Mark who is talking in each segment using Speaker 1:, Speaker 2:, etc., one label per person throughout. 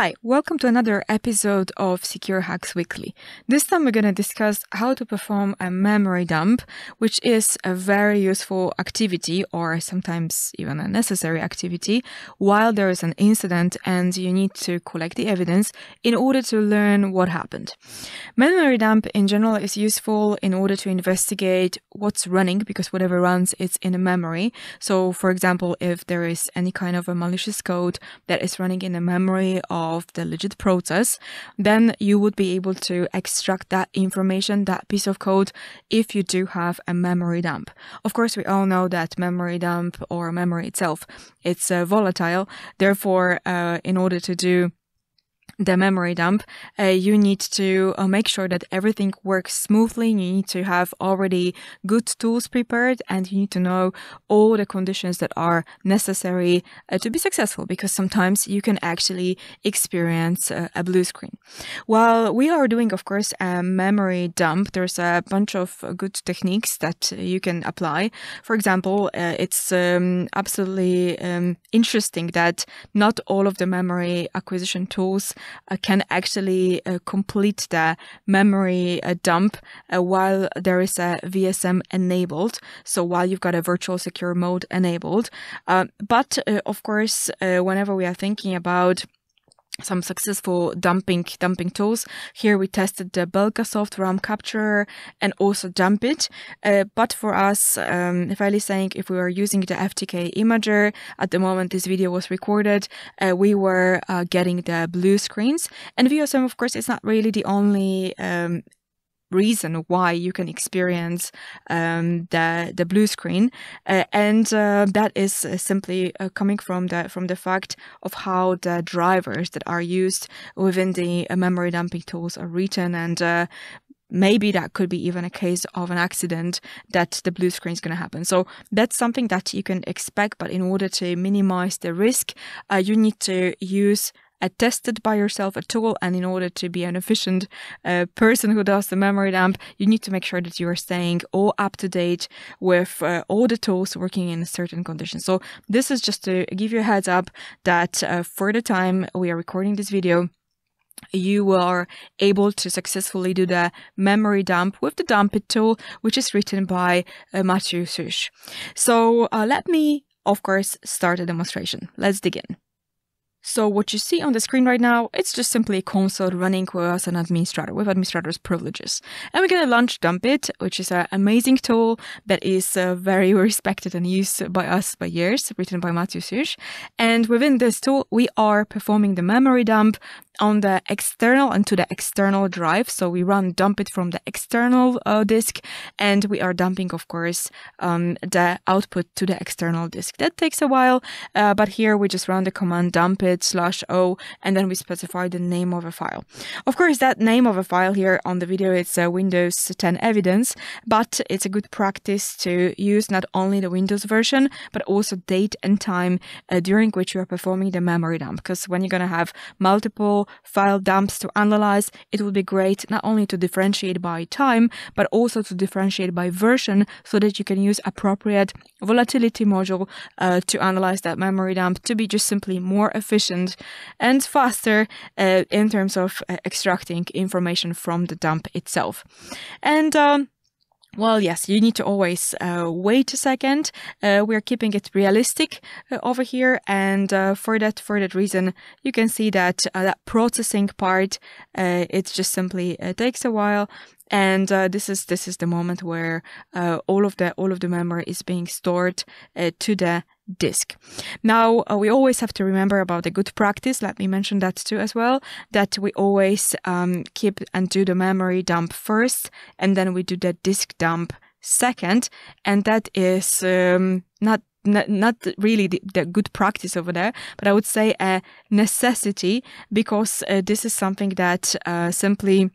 Speaker 1: Hi, welcome to another episode of CQURE Hacks Weekly. This time we're going to discuss how to perform a memory dump, which is a very useful activity or sometimes even a necessary activity while there is an incident and you need to collect the evidence in order to learn what happened. Memory dump in general is useful in order to investigate what's running because whatever runs is in memory. So for example, if there is any kind of a malicious code that is running in the memory of the legit process, then you would be able to extract that information, that piece of code, if you do have a memory dump. Of course, we all know that memory dump or memory itself, it's uh, volatile. Therefore, uh, in order to do the memory dump, uh, you need to uh, make sure that everything works smoothly. You need to have already good tools prepared and you need to know all the conditions that are necessary uh, to be successful because sometimes you can actually experience uh, a blue screen. While we are doing, of course, a memory dump, there's a bunch of good techniques that you can apply. For example, uh, it's um, absolutely um, interesting that not all of the memory acquisition tools uh, Uh, can actually uh, complete the memory uh, dump uh, while there is a VSM enabled. So while you've got a virtual secure mode enabled. Uh, but of course, whenever we are thinking about some successful dumping dumping tools. Here we tested the Belkasoft RAM capture and also Dumpit. Uh, but for us, um, fairly saying, if we were using the FTK imager at the moment this video was recorded, uh, we were uh, getting the blue screens. And VSM, of course, is not really the only um, reason why you can experience um, the the blue screen, uh, and uh, that is uh, simply uh, coming from the from the fact of how the drivers that are used within the uh, memory dumping tools are written and. Uh, maybe that could be even a case of an accident that the blue screen is going to happen. So that's something that you can expect, but in order to minimize the risk, you need to use a tested by yourself a tool and in order to be an efficient uh, person who does the memory dump you need to make sure that you are staying all up to date with uh, all the tools working in certain condition so this is just to give you a heads up that uh, for the time we are recording this video you are able to successfully do the memory dump with the Dumpit tool, which is written by uh, Matthew Suiche. So uh, let me, of course, start a demonstration. Let's dig in. So what you see on the screen right now, it's just simply a console running with an administrator, with administrator's privileges. And we're going to launch Dumpit, which is an amazing tool that is uh, very respected and used by us by years, written by Matthew Suiche. And within this tool, we are performing the memory dump on the external and to the external drive. So we run Dumpit from the external uh, disk and we are dumping, of course, um, the output to the external disk. That takes a while, uh, but here we just run the command dumpit slash o and then we specify the name of a file. Of course, that name of a file here on the video, it's a Windows 10 evidence, but it's a good practice to use not only the Windows version, but also date and time uh, during which you are performing the memory dump. Because when you're going to have multiple file dumps to analyze, it would be great not only to differentiate by time, but also to differentiate by version so that you can use appropriate volatility module uh, to analyze that memory dump to be just simply more efficient and faster uh, in terms of uh, extracting information from the dump itself. And um, well, yes, you need to always uh, wait a second. Uh, we're keeping it realistic uh, over here, and uh, for that for that reason, you can see that uh, that processing part uh, it just simply takes a while, and this is this is the moment where all of the all of the memory is being stored to the disk. Now, uh, we always have to remember about the good practice. Let me mention that too as well, that we always um, keep and do the memory dump first, and then we do the disk dump second. And that is um, not not, not really the, the, good practice over there, but I would say a necessity because uh, this is something that uh, simply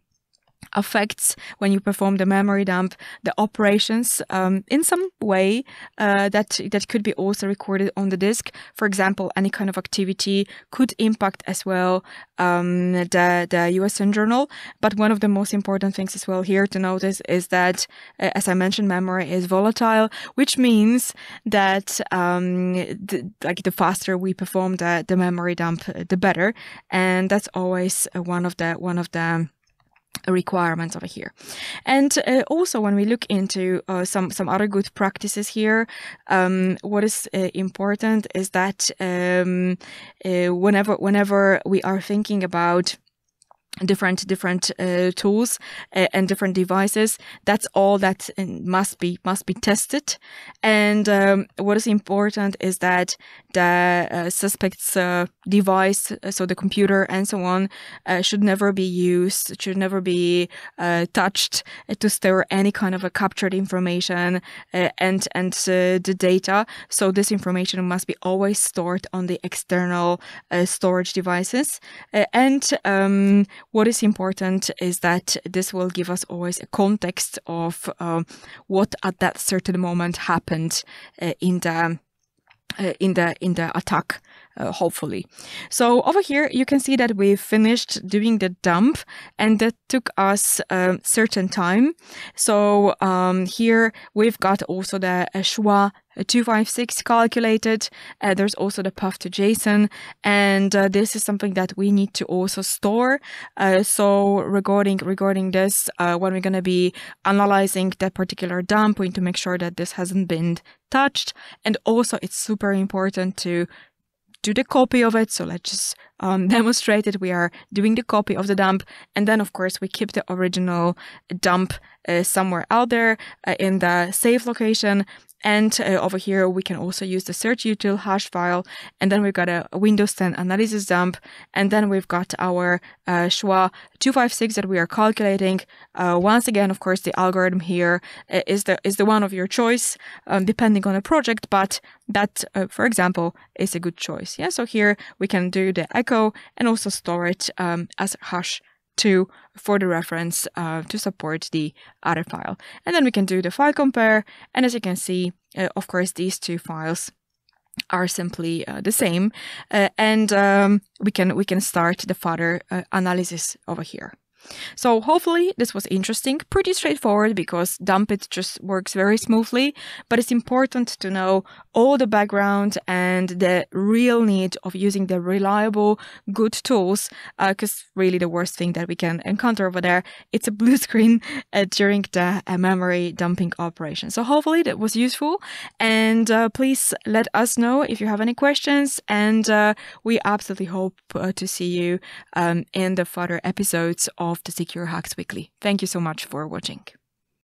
Speaker 1: affects when you perform the memory dump the operations um, in some way uh, that that could be also recorded on the disk. For example, any kind of activity could impact as well um, the the USN journal. But one of the most important things as well here to notice is that, uh, as I mentioned, memory is volatile, which means that um, the, like the faster we perform the the memory dump, the better, and that's always one of the one of the requirements over here. And uh, also when we look into uh, some, some other good practices here, um, what is uh, important is that um, uh, whenever, whenever we are thinking about different different uh, tools uh, and different devices. That's all that uh, must be must be tested. And um, what is important is that the uh, suspect's uh, device uh, so the computer and so on should never be used should never be touched to store any kind of a captured information and and the data. So this information must be always stored on the external storage devices. And um, what is important is that this will give us always a context of uh, what at that certain moment happened uh, in the uh, in the in the attack uh, hopefully so over here you can see that we finished doing the dump and that took us a certain time so um, here we've got also the SHA 256 calculated. Uh, there's also the path to JSON, and uh, this is something that we need to also store. Uh, so regarding regarding this, uh, when we're going to be analyzing that particular dump, we need to make sure that this hasn't been touched, and also it's super important to do the copy of it. So let's just um, demonstrate it. We are doing the copy of the dump. And then, of course, we keep the original dump somewhere out there uh, in the safe location. And uh, over here, we can also use the certutil hash file. And then we've got a Windows 10 analysis dump. And then we've got our uh, SHA 256 that we are calculating. Uh, once again, of course, the algorithm here uh, the is the one of your choice, um, depending on the project. But that, uh, for example, is a good choice. Yeah. So here we can do the echo and also store it um, as hash 2 for the reference uh, to support the other file. And then we can do the file compare. And as you can see, uh, of course, these two files are simply uh, the same. Uh, and um, we can we can start the further uh, analysis over here. So hopefully this was interesting, pretty straightforward because dump it just works very smoothly, but it's important to know all the background and the real need of using the reliable, good tools, because uh, really the worst thing that we can encounter over there, it's a blue screen uh, during the uh, memory dumping operation. So hopefully that was useful and uh, please let us know if you have any questions and uh, we absolutely hope uh, to see you um, in the further episodes of of the CQURE Hacks Weekly. Thank you so much for watching.